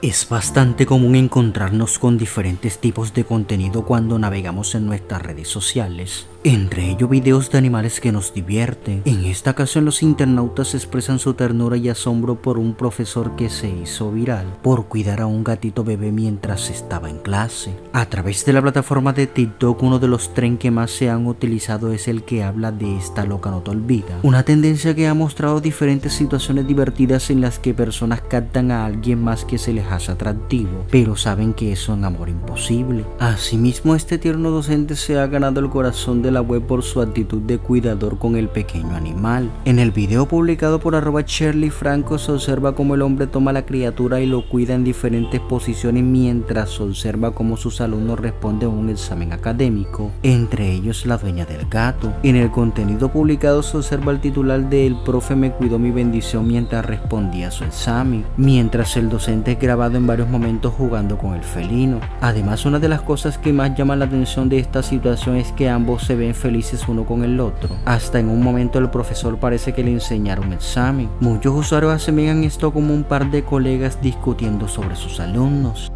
Es bastante común encontrarnos con diferentes tipos de contenido cuando navegamos en nuestras redes sociales, entre ellos videos de animales que nos divierten. En esta ocasión los internautas expresan su ternura y asombro por un profesor que se hizo viral por cuidar a un gatito bebé mientras estaba en clase. A través de la plataforma de TikTok uno de los tren que más se han utilizado es el que habla de esta loca no te olvida, una tendencia que ha mostrado diferentes situaciones divertidas en las que personas captan a alguien más que se les hace atractivo, pero saben que es un amor imposible. Asimismo, este tierno docente se ha ganado el corazón de la web por su actitud de cuidador con el pequeño animal. En el video publicado por arroba Shirley Franco se observa cómo el hombre toma la criatura y lo cuida en diferentes posiciones mientras observa cómo sus alumnos responden a un examen académico, entre ellos la dueña del gato. En el contenido publicado se observa el titular de El profe me cuidó mi bendición mientras respondía a su examen, mientras el docente es en varios momentos jugando con el felino. Además, una de las cosas que más llama la atención de esta situación es que ambos se ven felices uno con el otro. Hasta en un momento el profesor parece que le enseñaron examen. Muchos usuarios asemejan esto como un par de colegas discutiendo sobre sus alumnos.